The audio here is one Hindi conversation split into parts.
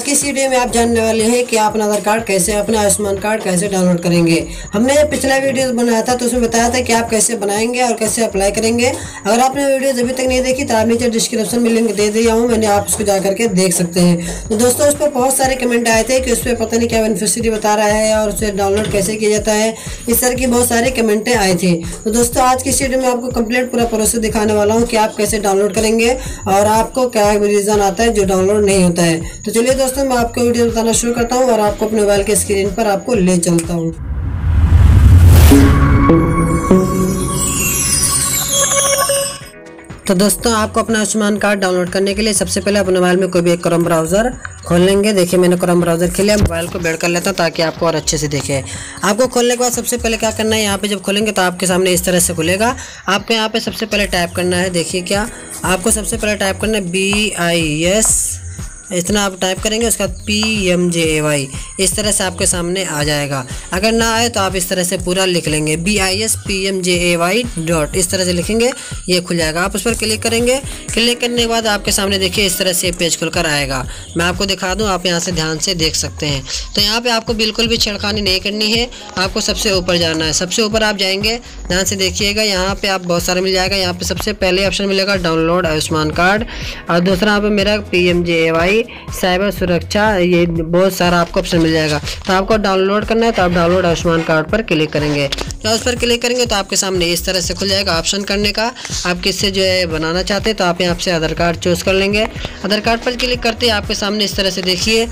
आज की इस वीडियो में आप जानने वाले हैं कि आप अपना आधार कार्ड कैसे, अपने आयुष्मान कार्ड कैसे डाउनलोड करेंगे। हमने पिछला वीडियो बनाया था तो उसमें बताया था कि आप कैसे बनाएँगे और कैसे अप्लाई करेंगे। अगर आपने वीडियो अभी तक नहीं देखी तो आप नीचे डिस्क्रिप्शन में लिंक दे दिया हूँ, मैंने आप उसको जा करके देख सकते हैं। तो दोस्तों, उस पर बहुत सारे कमेंट आए थे कि उस पर पता नहीं क्या बेनिफिशरी बता रहा है और उसे डाउनलोड कैसे किया जाता है। इस तरह की बहुत सारे कमेंटें आए थे। तो दोस्तों, आज की वीडियो में आपको कंप्लीट पूरा प्रोसेस दिखाने वाला हूँ कि आप कैसे डाउनलोड करेंगे और आपको क्या रीज़न आता है जो डाउनलोड नहीं होता है। तो चलिए दोस्तों मैं आपको वीडियो बताना शुरू करता हूँ और आपको अपने मोबाइल के स्क्रीन पर आपको ले चलता हूँ। तो दोस्तों, आपको अपना आयुष्मान कार्ड डाउनलोड करने के लिए सबसे पहले अपने मोबाइल में कोई भी एक क्रम ब्राउज़र खोल लेंगे। देखिए, मैंने क्रम ब्राउज़र खेलिया मोबाइल को बेड कर लेता हूँ ताकि आपको और अच्छे से देखे। आपको खोलने के बाद सबसे पहले क्या करना है? यहाँ पे जब खोलेंगे तो आपके सामने इस तरह से खुलेगा। आपको यहाँ पे सबसे पहले टाइप करना है। देखिए क्या? आपको सबसे पहले टाइप करना है बी आई एस इतना आप टाइप करेंगे उसके बाद P M J A Y इस तरह से आपके सामने आ जाएगा। अगर ना आए तो आप इस तरह से पूरा लिख लेंगे। B I S P M J A Y dot इस तरह से लिखेंगे। ये खुल जाएगा। आप उस पर क्लिक करेंगे। क्लिक करने के बाद आपके सामने देखिए इस तरह से पेज खुलकर आएगा। मैं आपको दिखा दूँ, आप यहाँ से ध्यान से देख सकते हैं। तो यहाँ पर आपको बिल्कुल भी छिड़खानी नहीं करनी है। आपको सबसे ऊपर जाना है। सबसे ऊपर आप जाएँगे। ध्यान से देखिएगा, यहाँ पे आप बहुत सारे मिल जाएगा। यहाँ पे सबसे पहले ऑप्शन मिलेगा डाउनलोड आयुष्मान कार्ड। और दूसरा यहाँ पे मेरा P M J A Y cyber सुरक्षा, ये बहुत सारा आपको ऑप्शन जाएगा। तो आपको डाउनलोड करना है तो आप डाउनलोड आयुष्मान कार्ड पर क्लिक करेंगे। जब उस पर क्लिक करेंगे तो आपके सामने इस तरह से खुल जाएगा ऑप्शन करने का। आप किससे जो है बनाना चाहते हैं तो आप यहाँ से आधार कार्ड चूज़ कर लेंगे। आधार कार्ड पर क्लिक करते ही आपके सामने इस तरह से देखिए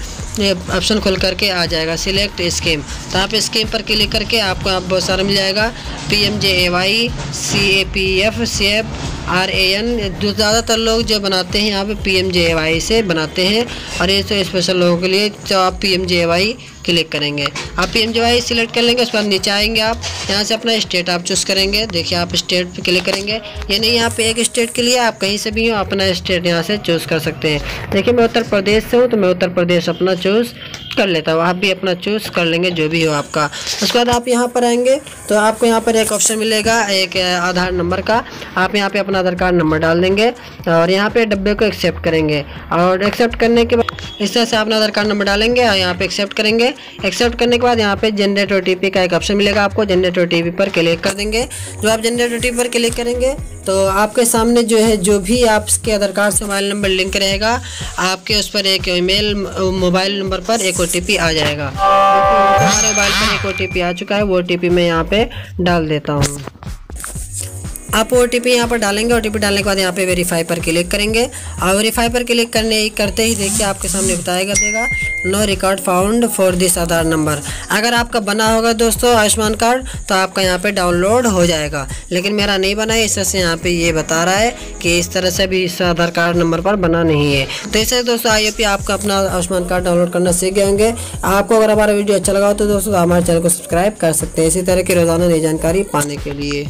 ऑप्शन खुल करके आ जाएगा सिलेक्ट स्कीम तो आप स्कीम पर क्लिक करके आपको आप बहुत सारा मिल जाएगा। P M J A Y C A P F C F R A N जो ज़्यादातर लोग जो बनाते हैं यहाँ पे पी एम जे वाई से बनाते हैं। और ये तो स्पेशल लोगों के लिए जो आप P M J Y click करेंगे। आप P M J Y select कर लेंगे, उसके बाद नीचे आएँगे आप। यहाँ से अपना स्टेट आप चूज़ करेंगे। देखिए आप स्टेट पे क्लिक करेंगे। यानी यहाँ पे एक स्टेट के लिए आप कहीं से भी हो, अपना स्टेट यहाँ से चूज़ कर सकते हैं। देखिए मैं उत्तर प्रदेश से हूँ तो मैं उत्तर प्रदेश अपना चूज़ कर लेता हूँ। आप भी अपना चूज़ कर लेंगे, जो भी हो आपका। उसके बाद आप यहाँ पर आएँगे तो आपको यहाँ पर एक ऑप्शन मिलेगा, एक आधार नंबर का। आप यहाँ पे अपना आधार कार्ड नंबर डाल देंगे और यहाँ पे डब्बे को एक्सेप्ट करेंगे। और एक्सेप्ट करने के बाद इस तरह से आप अपना आधार कार्ड नंबर डालेंगे और यहाँ पे एक्सेप्ट करेंगे। एक्सेप्ट करने के बाद यहाँ पे जनरेट ओ का एक ऑप्शन मिलेगा आपको। जनरेट ओ पर क्लिक कर देंगे। जो आप जनरेट ओ पर क्लिक करेंगे तो आपके सामने जो है, जो भी आपके आधार कार्ड से मोबाइल नंबर लिंक रहेगा, आपके उस पर एक ईमेल मोबाइल नंबर पर एक ओ आ जाएगा। मोबाइल पर एक ओ आ चुका है। वो ओ मैं यहाँ पे डाल देता हूँ। आप ओ टी यहाँ पर डालेंगे ओ टी पी डालने के बाद यहाँ पे वेरीफाई पर क्लिक करेंगे। और वेरीफाई पर क्लिक करने, करते ही देखिए आपके सामने बताएगा देगा no record found for this Aadhaar number अगर आपका बना होगा दोस्तों आयुष्मान कार्ड तो आपका यहाँ पे डाउनलोड हो जाएगा। लेकिन मेरा नहीं बना है, इस तरह से यहाँ पे ये बता रहा है कि इस तरह से भी इस आधार कार्ड नंबर पर बना नहीं है। तो इससे दोस्तों आई आपका अपना आयुष्मान कार्ड डाउनलोड करना सीख गए होंगे। आपको अगर हमारा वीडियो अच्छा लगा हो तो दोस्तों हमारे चैनल को सब्सक्राइब कर सकते हैं। इसी तरह की रोज़ाना नई जानकारी पाने के लिए।